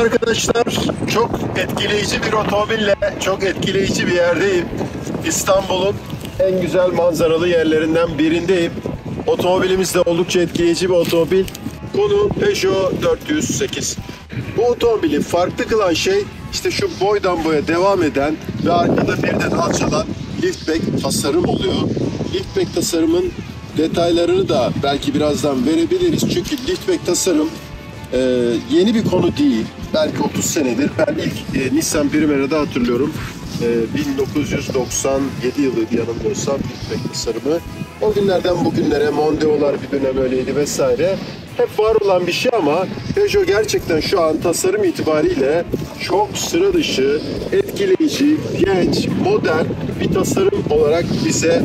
Arkadaşlar çok etkileyici bir otomobille çok etkileyici bir yerdeyim. İstanbul'un en güzel manzaralı yerlerinden birindeyim. Otomobilimiz de oldukça etkileyici bir otomobil. Konu Peugeot 408. Bu otomobili farklı kılan şey işte şu boydan boya devam eden ve arkada birden alçalan liftback tasarım oluyor. Liftback tasarımın detaylarını da belki birazdan verebiliriz. Çünkü liftback tasarım ee, yeni bir konu değil. Belki 30 senedir. Ben ilk e, Nissan Primera'da hatırlıyorum. Ee, 1997 yılı yanılmıyorsam ilk tasarımı. O günlerden bugünlere Mondeo'lar bir dönem öyleydi vesaire. Hep var olan bir şey ama Peugeot gerçekten şu an tasarım itibariyle çok sıra dışı, etkileyici, genç, modern bir tasarım olarak bize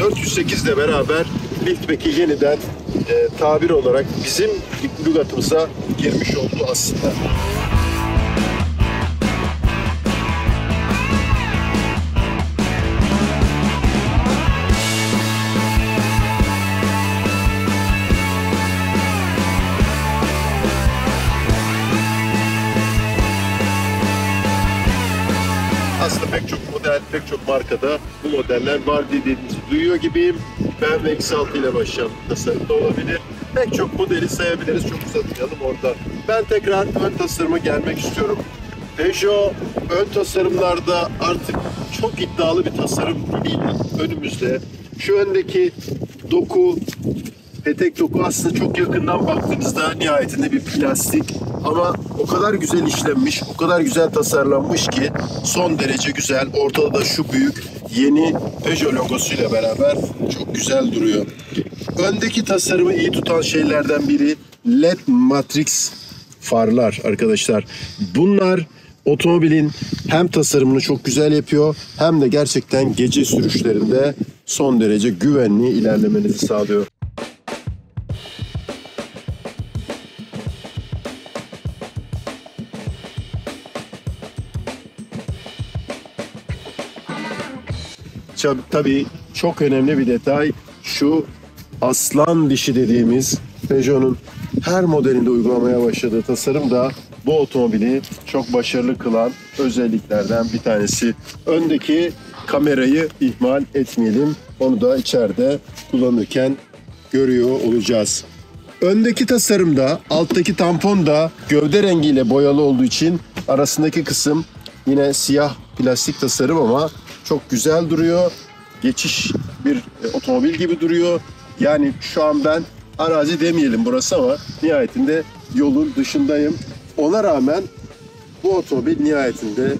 408 ile beraber liftback'i yeniden e, tabir olarak bizim lügatımıza girmiş oldu aslında. Aslında pek çok model, pek çok markada bu modeller var dediğinizi duyuyor gibiyim. BMW X6 ile başlayan tasarım da olabilir. Pek çok modeli sayabiliriz. Çok uzatmayalım orada. Ben tekrar ön tasarıma gelmek istiyorum. Peugeot ön tasarımlarda artık çok iddialı bir tasarım değil önümüzde. Şu öndeki doku petek doku aslında çok yakından baktığınızda nihayetinde bir plastik ama o kadar güzel işlenmiş, o kadar güzel tasarlanmış ki son derece güzel. Ortada da şu büyük yeni Peugeot logosuyla beraber çok güzel duruyor. Öndeki tasarımı iyi tutan şeylerden biri LED Matrix farlar arkadaşlar. Bunlar otomobilin hem tasarımını çok güzel yapıyor hem de gerçekten gece sürüşlerinde son derece güvenli ilerlemenizi sağlıyor. Tabii çok önemli bir detay şu aslan dişi dediğimiz Peugeot'un her modelinde uygulamaya başladığı tasarım da bu otomobili çok başarılı kılan özelliklerden bir tanesi. Öndeki kamerayı ihmal etmeyelim. Onu da içeride kullanırken görüyor olacağız. Öndeki tasarımda alttaki tampon da gövde rengiyle boyalı olduğu için arasındaki kısım yine siyah plastik tasarım ama çok güzel duruyor. Geçiş bir e, otomobil gibi duruyor. Yani şu an ben arazi demeyelim burası ama nihayetinde yolun dışındayım. Ona rağmen bu otomobil nihayetinde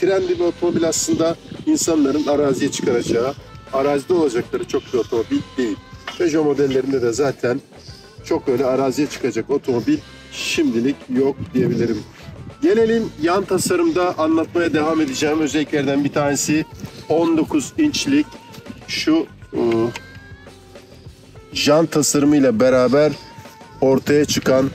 trendy bir otomobil aslında insanların araziye çıkaracağı, arazide olacakları çok bir otomobil değil. Peugeot modellerinde de zaten çok öyle araziye çıkacak otomobil şimdilik yok diyebilirim. Gelelim yan tasarımda anlatmaya devam edeceğim özelliklerden bir tanesi 19 inçlik şu ıı, jant tasarımıyla beraber ortaya çıkan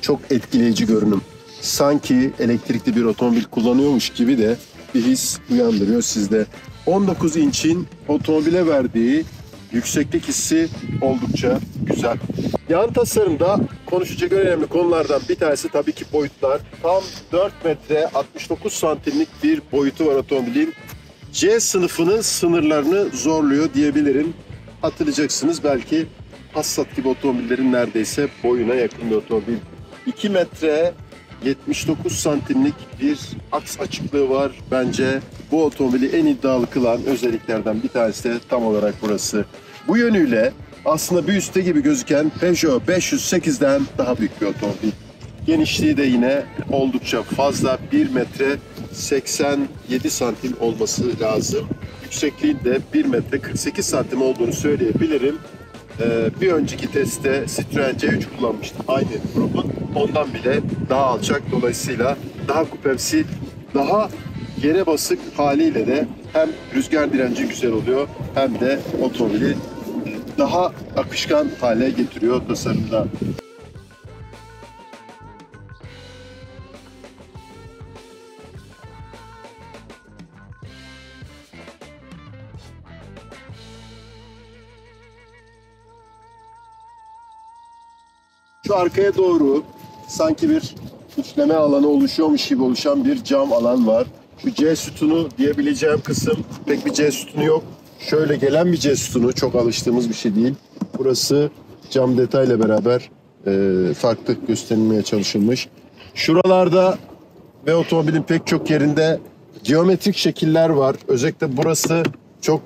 çok etkileyici görünüm. Sanki elektrikli bir otomobil kullanıyormuş gibi de bir his uyandırıyor sizde. 19 inçin otomobile verdiği yükseklik hissi oldukça güzel. Yan tasarımda konuşacak önemli konulardan bir tanesi tabii ki boyutlar. Tam 4 metre 69 santimlik bir boyutu var otomobilin. C sınıfının sınırlarını zorluyor diyebilirim. Hatırlayacaksınız belki Passat gibi otomobillerin neredeyse boyuna yakın bir otomobil. 2 metre 79 santimlik bir aks açıklığı var. Bence bu otomobili en iddialı kılan özelliklerden bir tanesi de tam olarak burası. Bu yönüyle aslında bir üstte gibi gözüken Peugeot 508'den daha büyük bir otomobil. Genişliği de yine oldukça fazla. 1 metre 87 santim olması lazım. Yüksekliğin de 1 metre 48 santim olduğunu söyleyebilirim. Ee, bir önceki testte Citroen C3 kullanmıştım. Aynı grubun. Ondan bile daha alçak. Dolayısıyla daha kupemsi, daha yere basık haliyle de hem rüzgar direnci güzel oluyor hem de otomobili daha akışkan hale getiriyor tasarımda. Arkaya doğru sanki bir üçleme alanı oluşuyormuş gibi oluşan bir cam alan var. Şu C sütunu diyebileceğim kısım pek bir C sütunu yok. Şöyle gelen bir C sütunu çok alıştığımız bir şey değil. Burası cam detayla beraber e, farklı gösterilmeye çalışılmış. Şuralarda ve otomobilin pek çok yerinde geometrik şekiller var. Özellikle burası çok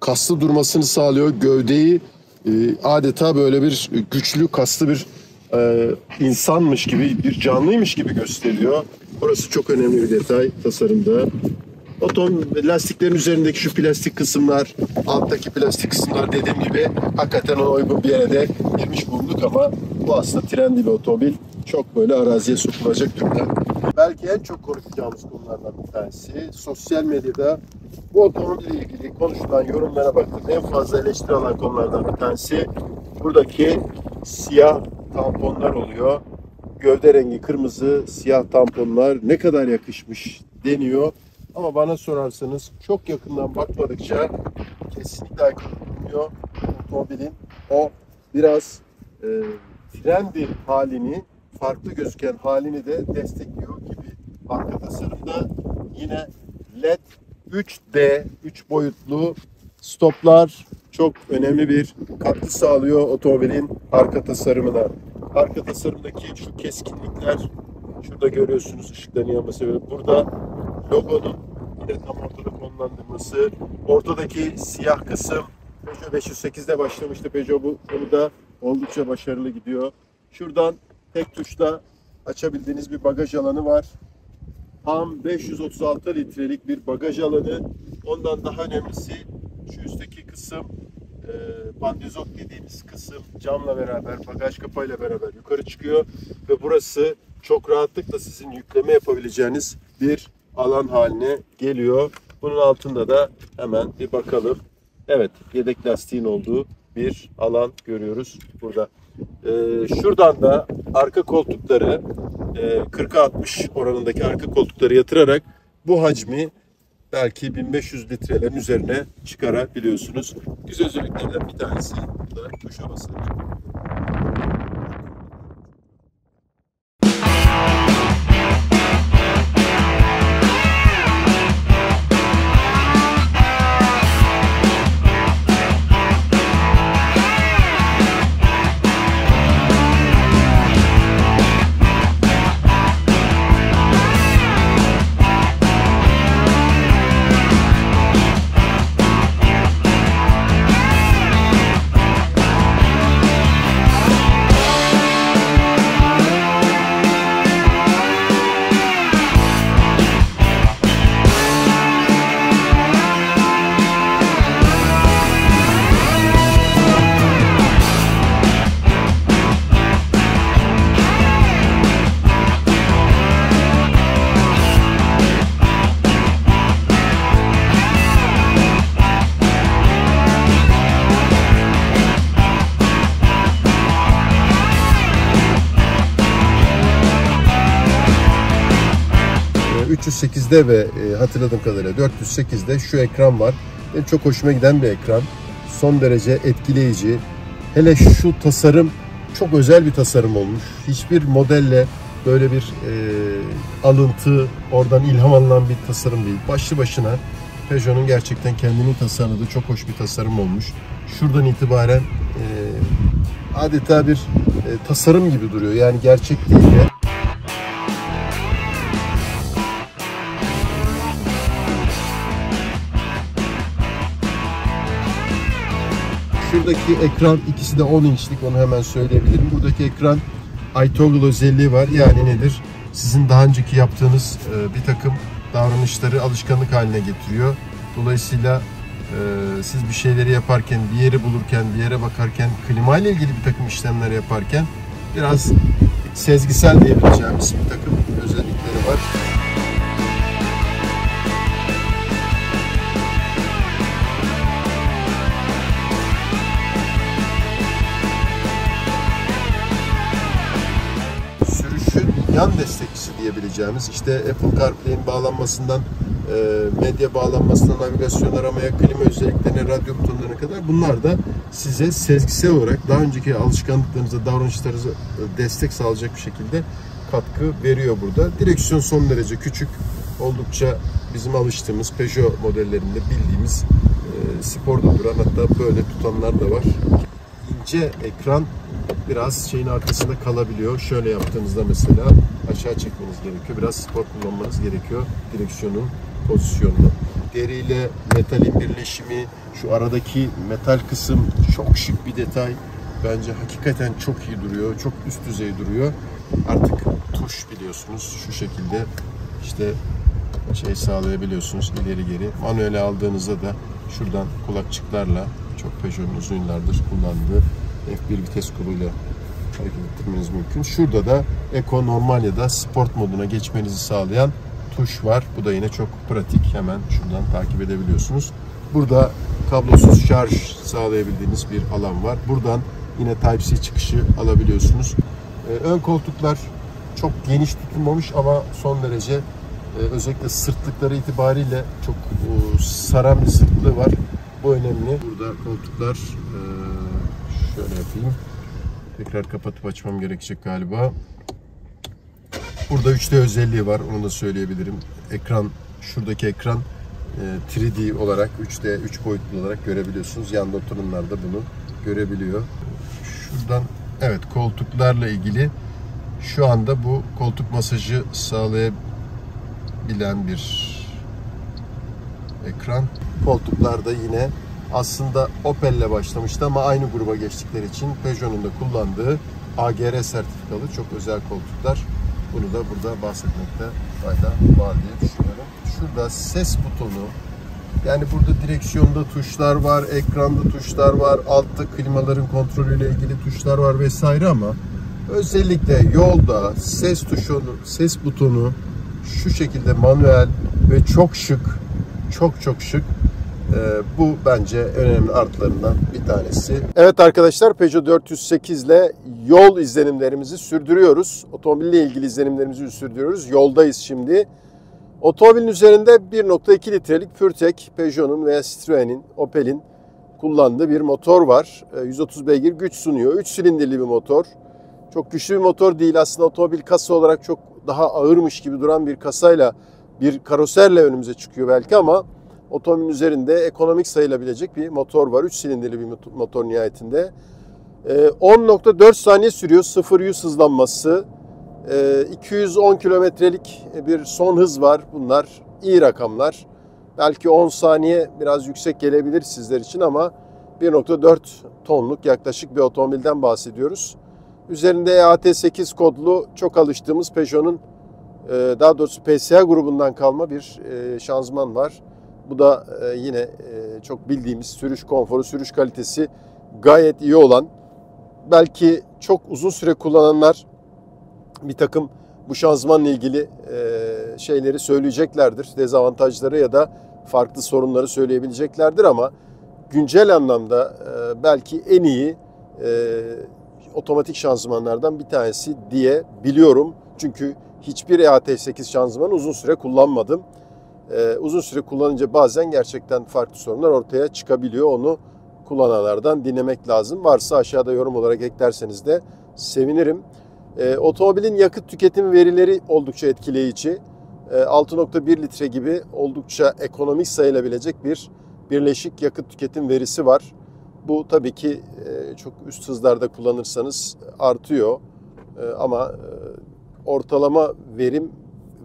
kaslı durmasını sağlıyor. Gövdeyi e, adeta böyle bir güçlü, kaslı bir e, insanmış gibi, bir canlıymış gibi gösteriyor. Burası çok önemli bir detay tasarımda. Otom lastiklerin üzerindeki şu plastik kısımlar, alttaki plastik kısımlar dediğim gibi hakikaten ona uygun bir yere de girmiş bulunduk ama bu aslında trendy bir otomobil. Çok böyle araziye sokulacak türden. Belki en çok konuşacağımız konulardan bir tanesi. Sosyal medyada bu otomobille ilgili konuşulan yorumlara baktım. En fazla eleştiri alan konulardan bir tanesi buradaki siyah tamponlar oluyor. Gövde rengi kırmızı, siyah tamponlar ne kadar yakışmış deniyor. Ama bana sorarsanız çok yakından bakmadıkça kesinlikle aykırı bulunmuyor. Otomobilin o biraz e, trendy halini, farklı gözüken halini de destekliyor gibi. Arka tasarımda yine LED 3D, 3 boyutlu stoplar çok önemli bir katkı sağlıyor otomobilin arka tasarımına. Arka tasarımdaki şu keskinlikler şurada görüyorsunuz ışıkların yanması sebebi. Burada logonun yine tam ortada konumlandırması. Ortadaki siyah kısım Peugeot 508'de başlamıştı. Peugeot bu konuda oldukça başarılı gidiyor. Şuradan tek tuşla açabildiğiniz bir bagaj alanı var. Tam 536 litrelik bir bagaj alanı. Ondan daha önemlisi şu üstteki kısım e, pandizot dediğimiz kısım camla beraber, bagaj kapağıyla beraber yukarı çıkıyor ve burası çok rahatlıkla sizin yükleme yapabileceğiniz bir alan haline geliyor. Bunun altında da hemen bir bakalım. Evet, yedek lastiğin olduğu bir alan görüyoruz burada. Ee, şuradan da arka koltukları e, 40'a 60 oranındaki arka koltukları yatırarak bu hacmi belki 1500 litrelerin üzerine çıkarabiliyorsunuz. Güzel özelliklerden bir tanesi burada tuşa basılır. 308'de ve e, hatırladığım kadarıyla 408'de şu ekran var. Benim çok hoşuma giden bir ekran. Son derece etkileyici. Hele şu tasarım çok özel bir tasarım olmuş. Hiçbir modelle böyle bir e, alıntı, oradan ilham alınan bir tasarım değil. Başlı başına Peugeot'un gerçekten kendini tasarladığı çok hoş bir tasarım olmuş. Şuradan itibaren e, adeta bir e, tasarım gibi duruyor. Yani gerçek değil de Şuradaki ekran ikisi de 10 inçlik onu hemen söyleyebilirim. Buradaki ekran iToggle özelliği var. Yani nedir? Sizin daha önceki yaptığınız e, bir takım davranışları alışkanlık haline getiriyor. Dolayısıyla e, siz bir şeyleri yaparken, bir yeri bulurken, bir yere bakarken, klima ile ilgili bir takım işlemler yaparken biraz sezgisel diyebileceğimiz bir takım özellikleri var. Yan destekçisi diyebileceğimiz işte Apple CarPlay'in bağlanmasından e, medya bağlanmasından navigasyon aramaya, klima özelliklerine, radyo butonlarına kadar bunlar da size sezgisel olarak daha önceki alışkanlıklarınıza, davranışlarınıza e, destek sağlayacak bir şekilde katkı veriyor burada. Direksiyon son derece küçük. Oldukça bizim alıştığımız Peugeot modellerinde bildiğimiz e, sporda duran hatta böyle tutanlar da var. İnce ekran biraz şeyin arkasında kalabiliyor. Şöyle yaptığınızda mesela aşağı çekmeniz gerekiyor. Biraz spor kullanmanız gerekiyor direksiyonun pozisyonunu. Deriyle metalin birleşimi, şu aradaki metal kısım çok şık bir detay. Bence hakikaten çok iyi duruyor. Çok üst düzey duruyor. Artık tuş biliyorsunuz şu şekilde işte şey sağlayabiliyorsunuz ileri geri. Manuel aldığınızda da şuradan kulakçıklarla çok Peugeot'un uzun yıllardır kullandığı F1 vites koluyla hareket ettirmeniz mümkün. Şurada da Eco normal ya da sport moduna geçmenizi sağlayan tuş var. Bu da yine çok pratik. Hemen şuradan takip edebiliyorsunuz. Burada kablosuz şarj sağlayabildiğiniz bir alan var. Buradan yine Type-C çıkışı alabiliyorsunuz. Ee, ön koltuklar çok geniş tutulmamış ama son derece e, özellikle sırtlıkları itibariyle çok e, saran bir sırtlığı var. Bu önemli. Burada koltuklar e, şöyle yapayım. Tekrar kapatıp açmam gerekecek galiba. Burada 3D özelliği var. Onu da söyleyebilirim. Ekran, şuradaki ekran 3D olarak 3D, 3 boyutlu olarak görebiliyorsunuz. Yanda oturanlar da bunu görebiliyor. Şuradan evet koltuklarla ilgili şu anda bu koltuk masajı sağlayabilen bir ekran. Koltuklarda yine aslında Opel'le başlamıştı ama aynı gruba geçtikleri için Peugeot'un da kullandığı AGR sertifikalı çok özel koltuklar. Bunu da burada bahsetmekte fayda var diye düşünüyorum. Şurada ses butonu, yani burada direksiyonda tuşlar var, ekranda tuşlar var, altta klimaların kontrolüyle ilgili tuşlar var vesaire ama özellikle yolda ses tuşunu, ses butonu şu şekilde manuel ve çok şık, çok çok şık. Ee, bu bence önemli artlarından bir tanesi. Evet arkadaşlar Peugeot 408 ile yol izlenimlerimizi sürdürüyoruz. Otomobille ilgili izlenimlerimizi sürdürüyoruz. Yoldayız şimdi. Otomobilin üzerinde 1.2 litrelik PureTech, Peugeot'un veya Citroen'in, Opel'in kullandığı bir motor var. 130 ee, beygir güç sunuyor. 3 silindirli bir motor. Çok güçlü bir motor değil. Aslında otomobil kasa olarak çok daha ağırmış gibi duran bir kasayla, bir karoserle önümüze çıkıyor belki ama otomobilin üzerinde ekonomik sayılabilecek bir motor var. 3 silindirli bir motor nihayetinde. 10.4 ee, saniye sürüyor 0-100 hızlanması. 210 ee, kilometrelik bir son hız var. Bunlar iyi rakamlar. Belki 10 saniye biraz yüksek gelebilir sizler için ama 1.4 tonluk yaklaşık bir otomobilden bahsediyoruz. Üzerinde EAT8 kodlu çok alıştığımız Peugeot'un e, daha doğrusu PSA grubundan kalma bir e, şanzıman var. Bu da e, yine çok bildiğimiz sürüş konforu, sürüş kalitesi gayet iyi olan belki çok uzun süre kullananlar bir takım bu şanzımanla ilgili e, şeyleri söyleyeceklerdir. Dezavantajları ya da farklı sorunları söyleyebileceklerdir ama güncel anlamda e, belki en iyi e, otomatik şanzımanlardan bir tanesi diye biliyorum. Çünkü hiçbir EAT8 şanzımanı uzun süre kullanmadım. Uzun süre kullanınca bazen gerçekten farklı sorunlar ortaya çıkabiliyor. Onu kullananlardan dinlemek lazım. Varsa aşağıda yorum olarak eklerseniz de sevinirim. E, otomobilin yakıt tüketim verileri oldukça etkileyici. E, 6.1 litre gibi oldukça ekonomik sayılabilecek bir birleşik yakıt tüketim verisi var. Bu tabii ki e, çok üst hızlarda kullanırsanız artıyor. E, ama e, ortalama verim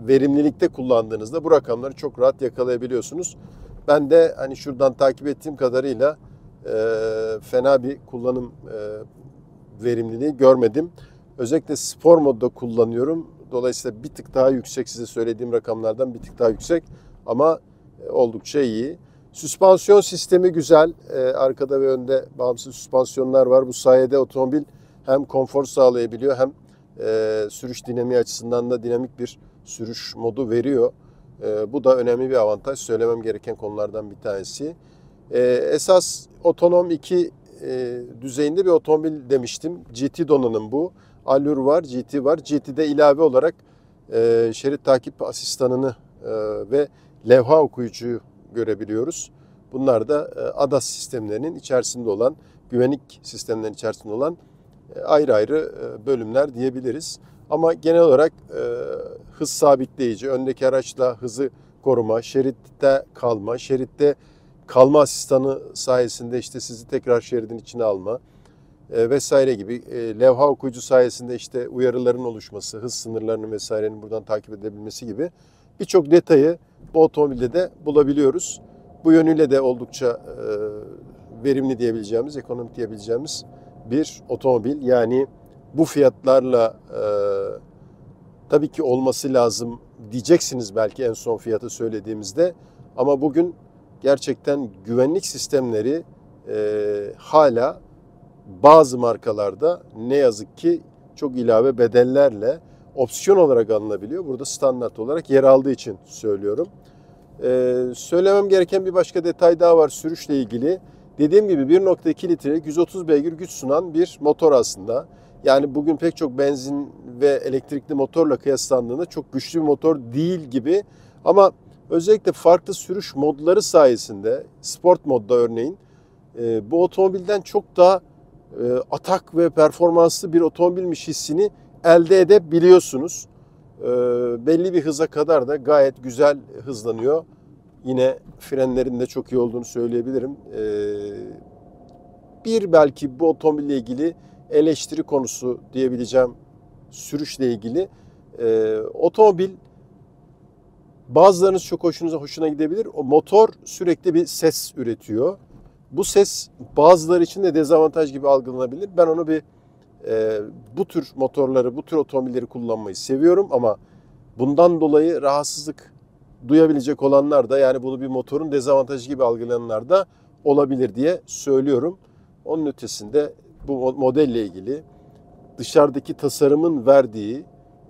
verimlilikte kullandığınızda bu rakamları çok rahat yakalayabiliyorsunuz. Ben de hani şuradan takip ettiğim kadarıyla e, fena bir kullanım e, verimliliği görmedim. Özellikle spor modda kullanıyorum. Dolayısıyla bir tık daha yüksek size söylediğim rakamlardan bir tık daha yüksek ama e, oldukça iyi. Süspansiyon sistemi güzel. Ee, arkada ve önde bağımsız süspansiyonlar var. Bu sayede otomobil hem konfor sağlayabiliyor hem e, sürüş dinamiği açısından da dinamik bir sürüş modu veriyor. E, bu da önemli bir avantaj. Söylemem gereken konulardan bir tanesi. E, esas otonom 2 e, düzeyinde bir otomobil demiştim. GT donanım bu. Allure var, GT var. GT'de ilave olarak e, şerit takip asistanını e, ve levha okuyucuyu görebiliyoruz. Bunlar da e, ADAS sistemlerinin içerisinde olan, güvenlik sistemlerinin içerisinde olan ayrı ayrı e, bölümler diyebiliriz. Ama genel olarak e, hız sabitleyici, öndeki araçla hızı koruma, şeritte kalma, şeritte kalma asistanı sayesinde işte sizi tekrar şeridin içine alma e, vesaire gibi e, levha okuyucu sayesinde işte uyarıların oluşması, hız sınırlarının vesairenin buradan takip edebilmesi gibi birçok detayı bu otomobilde de bulabiliyoruz. Bu yönüyle de oldukça e, verimli diyebileceğimiz, ekonomik diyebileceğimiz bir otomobil. Yani bu fiyatlarla e, tabii ki olması lazım diyeceksiniz belki en son fiyatı söylediğimizde. Ama bugün gerçekten güvenlik sistemleri e, hala bazı markalarda ne yazık ki çok ilave bedellerle opsiyon olarak alınabiliyor. Burada standart olarak yer aldığı için söylüyorum. Ee, söylemem gereken bir başka detay daha var sürüşle ilgili. Dediğim gibi 1.2 litrelik 130 beygir güç sunan bir motor aslında. Yani bugün pek çok benzin ve elektrikli motorla kıyaslandığında çok güçlü bir motor değil gibi. Ama özellikle farklı sürüş modları sayesinde sport modda örneğin e, bu otomobilden çok daha e, atak ve performanslı bir otomobilmiş hissini elde edebiliyorsunuz. E, belli bir hıza kadar da gayet güzel hızlanıyor. Yine frenlerin de çok iyi olduğunu söyleyebilirim. E, bir belki bu otomobille ilgili eleştiri konusu diyebileceğim sürüşle ilgili. Otomobil bazılarınız çok hoşunuza hoşuna gidebilir. O motor sürekli bir ses üretiyor. Bu ses bazıları için de dezavantaj gibi algılanabilir. Ben onu bir e, bu tür motorları, bu tür otomobilleri kullanmayı seviyorum ama bundan dolayı rahatsızlık duyabilecek olanlar da yani bunu bir motorun dezavantajı gibi algılayanlar da olabilir diye söylüyorum. Onun ötesinde bu modelle ilgili dışarıdaki tasarımın verdiği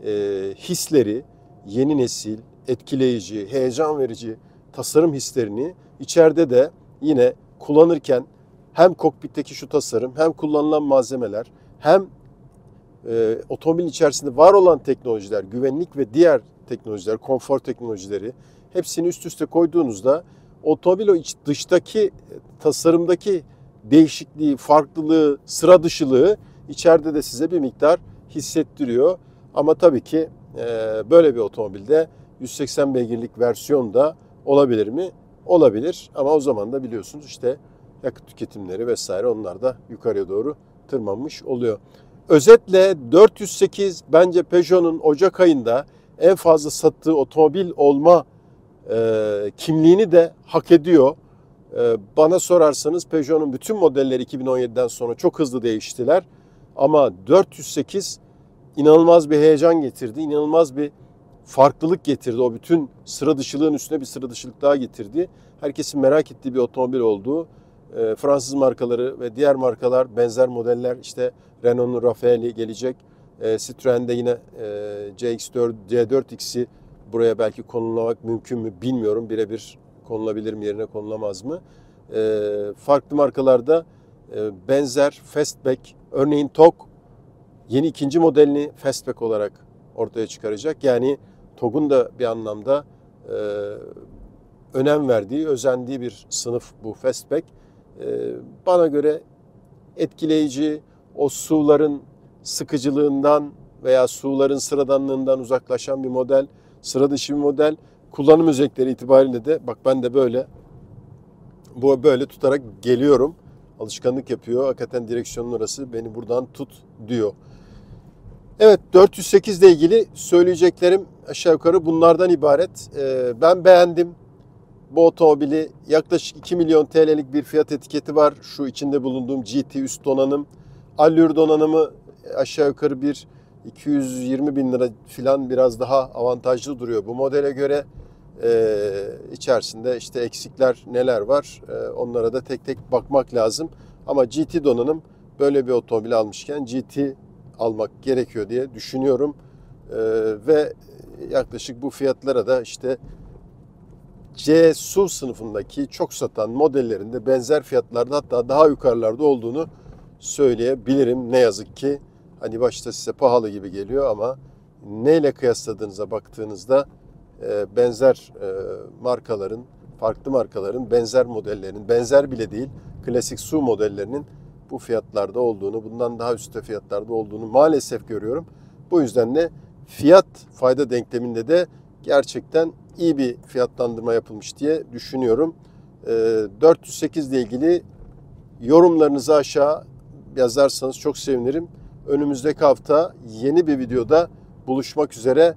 e, hisleri yeni nesil, etkileyici, heyecan verici tasarım hislerini içeride de yine kullanırken hem kokpitteki şu tasarım hem kullanılan malzemeler hem e, otomobil içerisinde var olan teknolojiler, güvenlik ve diğer teknolojiler, konfor teknolojileri hepsini üst üste koyduğunuzda otomobil o iç, dıştaki tasarımdaki değişikliği, farklılığı, sıra dışılığı içeride de size bir miktar hissettiriyor. Ama tabii ki e, böyle bir otomobilde 180 beygirlik versiyon da olabilir mi? Olabilir ama o zaman da biliyorsunuz işte yakıt tüketimleri vesaire onlar da yukarıya doğru tırmanmış oluyor. Özetle 408 bence Peugeot'un Ocak ayında en fazla sattığı otomobil olma e, kimliğini de hak ediyor. E, bana sorarsanız Peugeot'un bütün modelleri 2017'den sonra çok hızlı değiştiler. Ama 408 inanılmaz bir heyecan getirdi, inanılmaz bir farklılık getirdi. O bütün sıra dışılığın üstüne bir sıra dışılık daha getirdi. Herkesin merak ettiği bir otomobil olduğu. E, Fransız markaları ve diğer markalar benzer modeller işte Renault'un Rafale'i gelecek. E, Citroen'de yine e, CX-4, C4X'i buraya belki konulamak mümkün mü bilmiyorum. Birebir konulabilir mi yerine konulamaz mı? E, farklı markalarda e, benzer fastback örneğin TOG yeni ikinci modelini fastback olarak ortaya çıkaracak. Yani TOG'un da bir anlamda e, önem verdiği, özendiği bir sınıf bu Fastback. E, bana göre etkileyici, o suların sıkıcılığından veya suların sıradanlığından uzaklaşan bir model, sıra dışı bir model. Kullanım özellikleri itibariyle de bak ben de böyle bu böyle tutarak geliyorum. Alışkanlık yapıyor. Hakikaten direksiyonun orası beni buradan tut diyor. Evet 408 ile ilgili söyleyeceklerim aşağı yukarı bunlardan ibaret. Ee, ben beğendim bu otomobili. Yaklaşık 2 milyon TL'lik bir fiyat etiketi var. Şu içinde bulunduğum GT üst donanım. Allure donanımı aşağı yukarı bir 220 bin lira falan biraz daha avantajlı duruyor bu modele göre. Ee, içerisinde işte eksikler neler var ee, onlara da tek tek bakmak lazım. Ama GT donanım böyle bir otomobil almışken GT almak gerekiyor diye düşünüyorum. Ee, ve yaklaşık bu fiyatlara da işte C SUV sınıfındaki çok satan modellerinde benzer fiyatlarda hatta daha yukarılarda olduğunu söyleyebilirim. Ne yazık ki hani başta size pahalı gibi geliyor ama neyle kıyasladığınıza baktığınızda e, benzer e, markaların, farklı markaların benzer modellerinin, benzer bile değil klasik SUV modellerinin bu fiyatlarda olduğunu, bundan daha üstte fiyatlarda olduğunu maalesef görüyorum. Bu yüzden de fiyat fayda denkleminde de gerçekten iyi bir fiyatlandırma yapılmış diye düşünüyorum. Ee, 408 ile ilgili yorumlarınızı aşağı yazarsanız çok sevinirim. Önümüzdeki hafta yeni bir videoda buluşmak üzere.